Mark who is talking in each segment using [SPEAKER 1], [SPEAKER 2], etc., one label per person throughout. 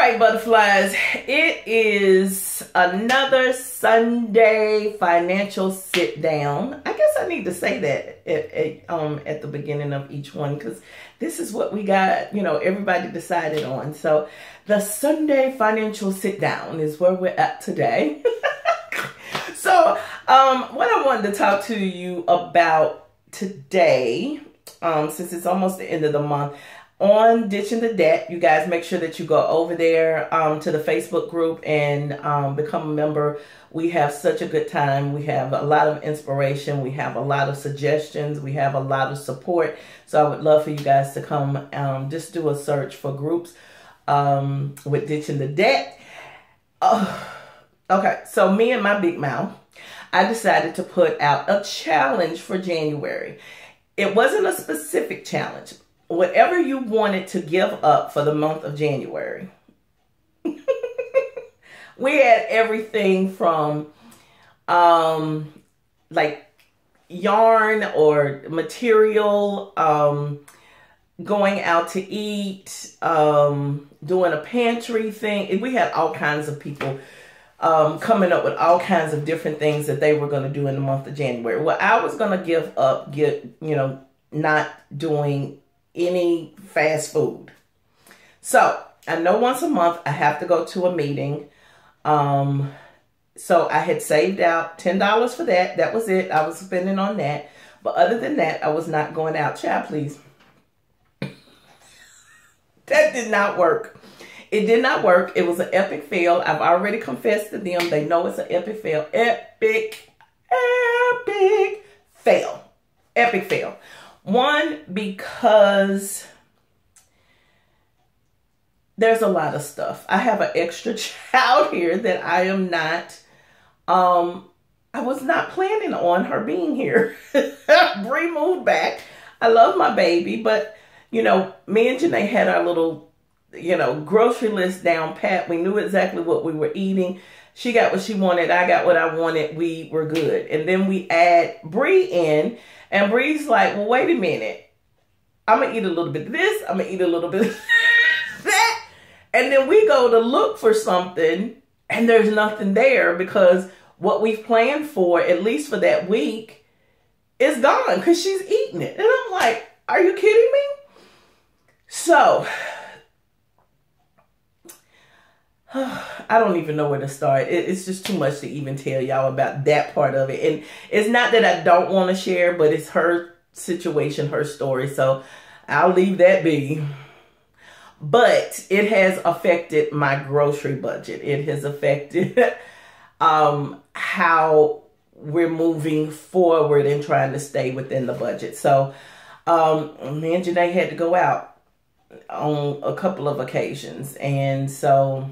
[SPEAKER 1] right, butterflies. It is another Sunday financial sit down. I guess I need to say that at, at um, at the beginning of each one because this is what we got, you know, everybody decided on. So the Sunday financial sit down is where we're at today. so um, what I wanted to talk to you about today, um, since it's almost the end of the month, on Ditching the Debt. You guys make sure that you go over there um, to the Facebook group and um, become a member. We have such a good time. We have a lot of inspiration. We have a lot of suggestions. We have a lot of support. So I would love for you guys to come um, just do a search for groups um, with Ditching the Debt. Oh, okay, so me and my big mouth, I decided to put out a challenge for January. It wasn't a specific challenge whatever you wanted to give up for the month of January. we had everything from um like yarn or material um going out to eat um doing a pantry thing we had all kinds of people um, coming up with all kinds of different things that they were going to do in the month of January. Well, I was going to give up, get you know, not doing any fast food. So I know once a month I have to go to a meeting. Um, so I had saved out $10 for that. That was it. I was spending on that. But other than that, I was not going out. Child, please. that did not work. It did not work. It was an epic fail. I've already confessed to them. They know it's an epic fail. Epic, epic fail. Epic fail. One, because there's a lot of stuff. I have an extra child here that I am not, um, I was not planning on her being here. Bree moved back. I love my baby, but you know, me and Janae had our little, you know, grocery list down pat. We knew exactly what we were eating. She got what she wanted. I got what I wanted. We were good. And then we add Bree in and Bree's like, well, wait a minute. I'm to eat a little bit of this. I'm to eat a little bit of that. And then we go to look for something and there's nothing there because what we've planned for, at least for that week, is gone because she's eating it. And I'm like, are you kidding me? So, I don't even know where to start. it's just too much to even tell y'all about that part of it. And it's not that I don't want to share, but it's her situation, her story. So I'll leave that be. But it has affected my grocery budget. It has affected um, how we're moving forward and trying to stay within the budget. So um, me and Janae had to go out on a couple of occasions. And so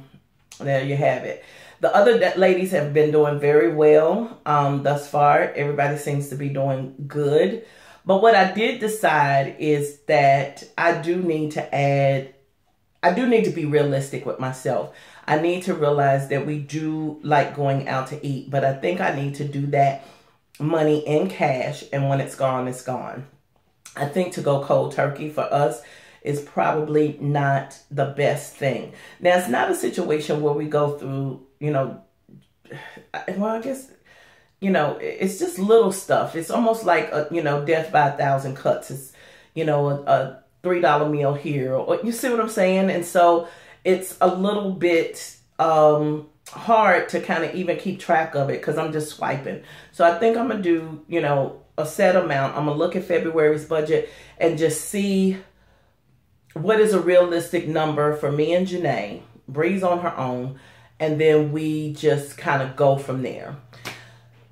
[SPEAKER 1] there you have it. The other ladies have been doing very well um, thus far. Everybody seems to be doing good. But what I did decide is that I do need to add, I do need to be realistic with myself. I need to realize that we do like going out to eat, but I think I need to do that money in cash. And when it's gone, it's gone. I think to go cold turkey for us is probably not the best thing. Now, it's not a situation where we go through, you know, well, I guess, you know, it's just little stuff. It's almost like, a, you know, death by a thousand cuts. It's, you know, a, a $3 meal here. Or, you see what I'm saying? And so it's a little bit um, hard to kind of even keep track of it because I'm just swiping. So I think I'm going to do, you know, a set amount. I'm going to look at February's budget and just see what is a realistic number for me and Janae, Bree's on her own, and then we just kind of go from there.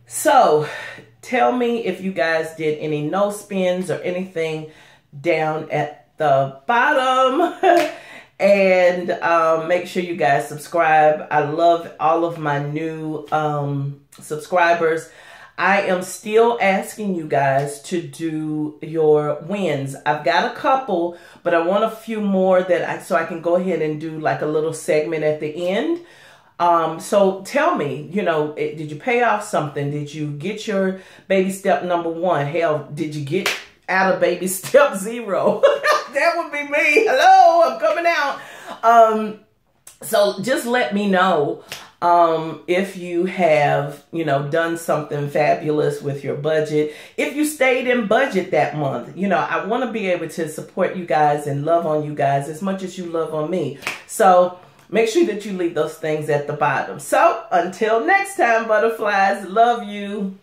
[SPEAKER 1] So tell me if you guys did any no spends or anything down at the bottom. and um, make sure you guys subscribe. I love all of my new um, subscribers. I am still asking you guys to do your wins. I've got a couple, but I want a few more that I so I can go ahead and do like a little segment at the end. Um, so tell me, you know, eh, did you pay off something? Did you get your baby step number one? Hell, did you get out of baby step zero? that would be me. Hello, I'm coming out. Um, So just let me know um, if you have, you know, done something fabulous with your budget. If you stayed in budget that month, you know, I want to be able to support you guys and love on you guys as much as you love on me. So make sure that you leave those things at the bottom. So until next time, butterflies, love you.